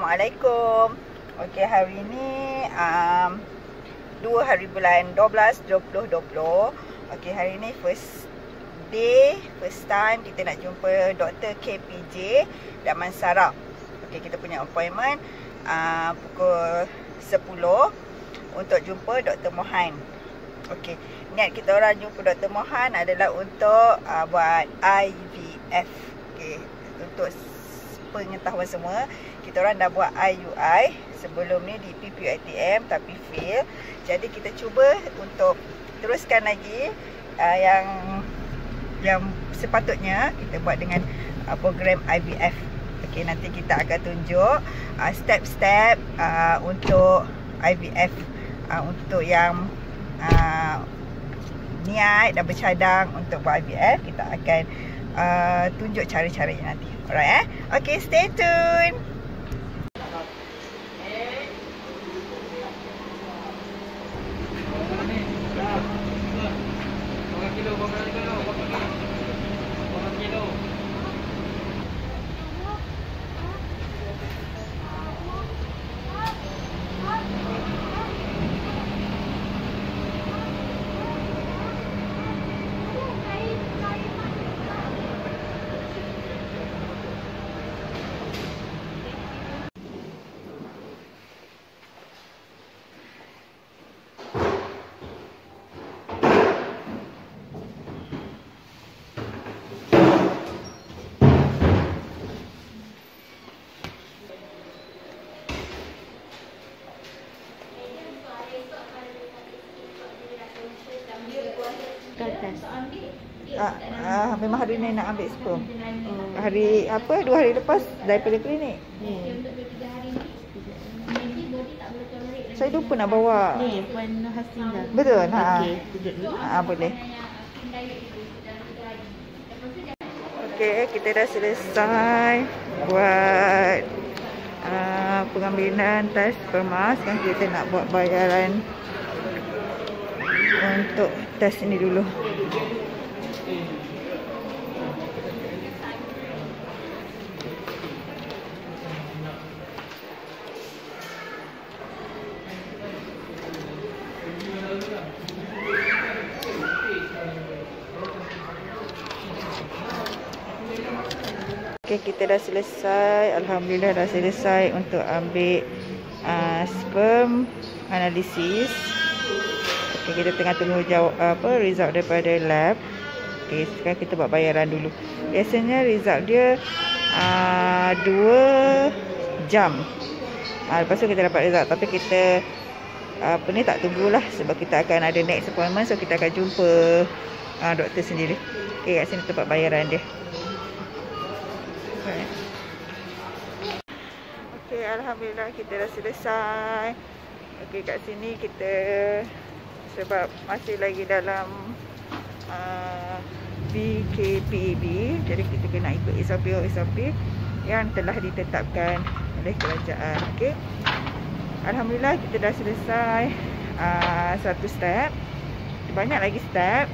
Assalamualaikum. Okey, hari ni um, 2 hari bulan 12 2020. Okey, hari ni first day, first time kita nak jumpa Dr. KPJ Damansara. Okey, kita punya appointment uh, pukul 10 untuk jumpa Dr. Mohan. Okey, niat kita orang jumpa Dr. Mohan adalah untuk uh, buat IVF. Okey, untuk pengetahuan semua kita orang dah buat IUI sebelum ni di PPUITM tapi fail. Jadi kita cuba untuk teruskan lagi uh, yang yang sepatutnya kita buat dengan uh, program IVF okey nanti kita akan tunjuk uh, step-step uh, untuk IVF uh, untuk yang uh, niat dan bercadang untuk buat IVF kita akan uh, tunjuk cara-caranya nanti. Alright eh. Okay, stay tuned. Ah, ah, memang hari ni nak ambil sperm. Hari apa? Dua hari lepas daripada klinik. Ni. Saya lupa nak bawa. Ni Puan Hasinda. Betul? Ha. Okey, duduk dulu. Ah, boleh. Okey, kita dah selesai buat uh, pengambilan test sperma. Sekarang kita nak buat bayaran untuk test ini dulu. Okey, kita dah selesai. Alhamdulillah dah selesai untuk ambil uh, sperm analisis. Okey, kita tengah tunggu jawab apa result daripada lab. Okey, sekarang kita buat bayaran dulu. Biasanya result dia uh, 2 jam. Uh, lepas tu kita dapat result tapi kita apa ni tak tunggulah sebab kita akan ada next appointment so kita akan jumpa uh, doktor sendiri. Okey, kat sini tempat bayaran dia. Okey, alhamdulillah kita dah selesai. Okey, kat sini kita sebab masih lagi dalam uh, BKPB, jadi kita kena ikut SOP SOP yang telah ditetapkan oleh kerajaan. Okey. Alhamdulillah kita dah selesai uh, satu step. Banyak lagi step.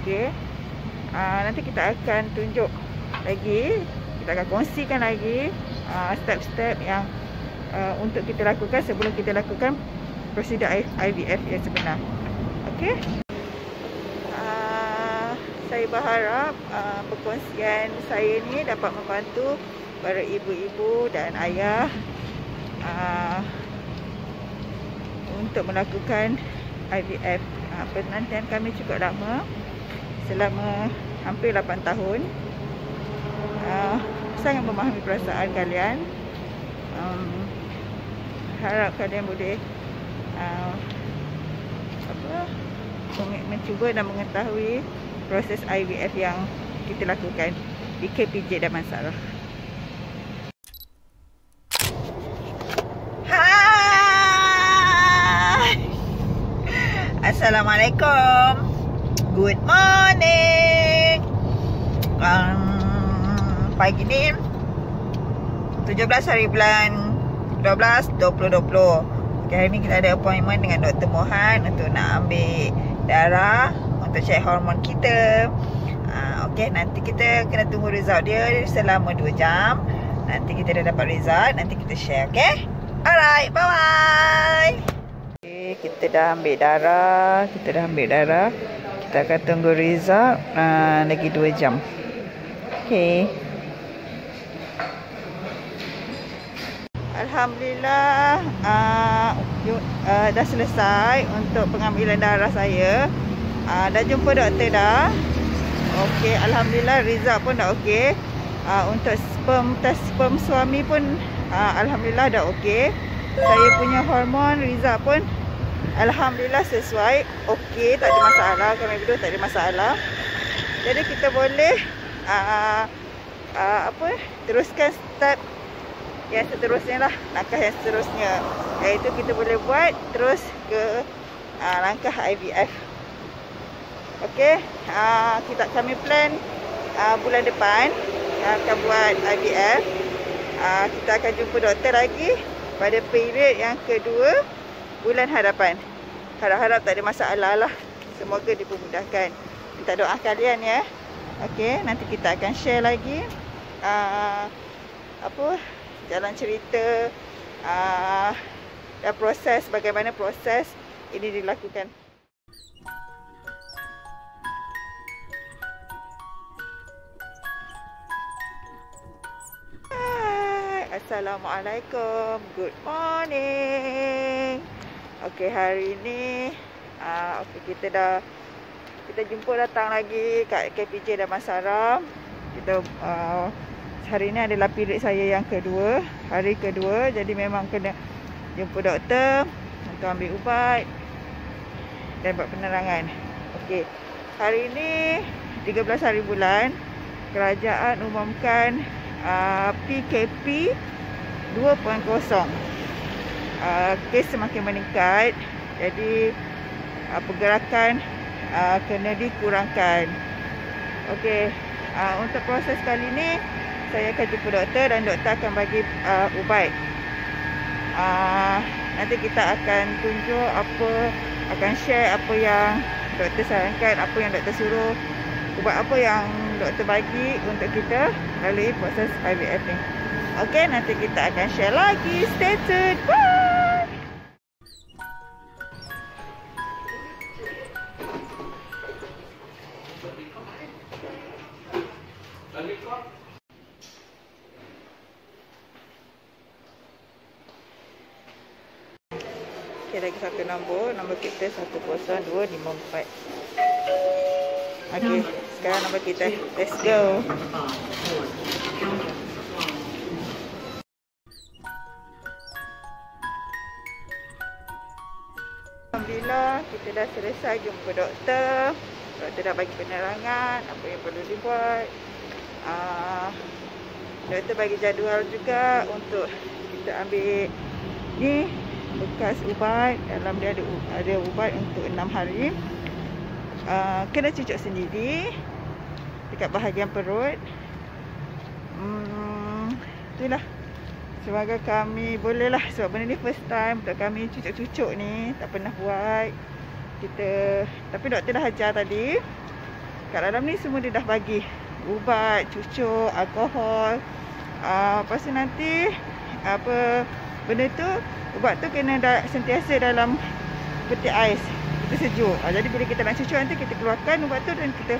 Okey. Uh, nanti kita akan tunjuk lagi kita akan kongsikan lagi uh, step-step uh, yang uh, untuk kita lakukan sebelum kita lakukan prosedur IVF yang sebenar. Okey. Uh, saya berharap uh, perkongsian saya ni dapat membantu para ibu-ibu dan ayah uh, untuk melakukan IVF. Uh, penantian kami cukup lama selama hampir 8 tahun uh, sangat memahami perasaan kalian. Um, harap kalian boleh uh, apa mencuba dan mengetahui proses IVF yang kita lakukan di KPJ Damansara. Assalamualaikum. Good morning. Um, pagi ni 17 hari bulan 12 2020. Okay, hari ni kita ada appointment dengan Dr. Mohan untuk nak ambil darah untuk check hormon kita. Uh, okay, nanti kita kena tunggu result dia selama 2 jam. Nanti kita dah dapat result, nanti kita share, okay? Alright, bye-bye. Okay, kita dah ambil darah, kita dah ambil darah. Kita akan tunggu result uh, lagi 2 jam. Okay. Alhamdulillah uh, uh, dah selesai untuk pengambilan darah saya. Uh, dah jumpa doktor dah. Okey, alhamdulillah result pun dah okey. Uh, untuk sperm test sperm suami pun uh, alhamdulillah dah okey. Saya punya hormon result pun alhamdulillah sesuai. Okey, tak ada masalah. Kami berdua tak ada masalah. Jadi kita boleh uh, uh, apa? Teruskan step yang seterusnya lah langkah yang seterusnya. Iaitu kita boleh buat terus ke uh, langkah IVF Okey, uh, kita kami plan uh, bulan depan uh, akan buat IVF uh, kita akan jumpa doktor lagi pada period yang kedua bulan hadapan. Harap-harap tak ada masalah lah. Semoga dipermudahkan. Minta doa kalian ya. Okey, nanti kita akan share lagi uh, apa jalan cerita uh, dan proses bagaimana proses ini dilakukan. Hai, Assalamualaikum. Good morning. Okey, hari ini uh, okey kita dah kita jumpa datang lagi kat KPJ Damansara. Kita uh, hari ni adalah period saya yang kedua Hari kedua. Jadi memang kena jumpa doktor Untuk ambil ubat Dan buat penerangan. Okey. Hari ni 13 hari bulan Kerajaan umumkan uh, PKP 2.0 uh, Kes semakin meningkat. Jadi uh, Pergerakan uh, Kena dikurangkan. Okey. Uh, Untuk proses kali ni saya akan jumpa doktor dan doktor akan bagi uh, ubat. Uh, nanti kita akan tunjuk apa, akan share apa yang doktor sarankan, apa yang doktor suruh, ubat apa yang doktor bagi untuk kita melalui proses IVF ni. Okey, nanti kita akan share lagi. Stay tuned. Bye! Okay, lagi satu nombor. Nombor kita 100254. Okay, sekarang nombor kita. Let's go. Alhamdulillah, kita dah selesai jumpa doktor. Doktor dah bagi penerangan apa yang perlu dibuat. Uh, doktor bagi jadual juga untuk kita ambil ni bekas ubat. Dalam dia ada ada ubat untuk 6 hari. Uh, kena cucuk sendiri dekat bahagian perut. Hmm, itulah. Semoga kami boleh lah sebab benda ni first time untuk kami cucuk-cucuk ni tak pernah buat. Kita tapi doktor dah ajar tadi kat dalam ni semua dia dah bagi ubat, cucuk, alkohol. Uh, lepas tu nanti apa benda tu ubat tu kena da, sentiasa dalam peti ais. Kita sejuk. Ha, jadi bila kita nak cucuk nanti kita keluarkan ubat tu dan kita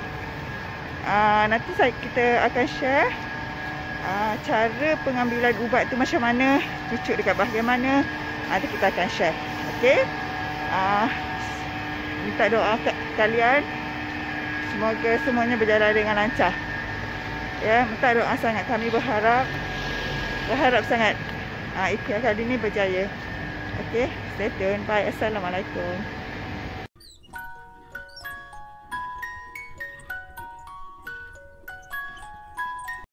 uh, nanti saya kita akan share uh, cara pengambilan ubat tu macam mana cucuk dekat bahagian mana. Nanti kita akan share. Okey? Minta doa kat kalian. Semoga semuanya berjalan dengan lancar. Ya minta doa sangat. Kami berharap berharap sangat. Uh, ikhtiar kali ni berjaya. Okey, stay tune. Bye. Assalamualaikum.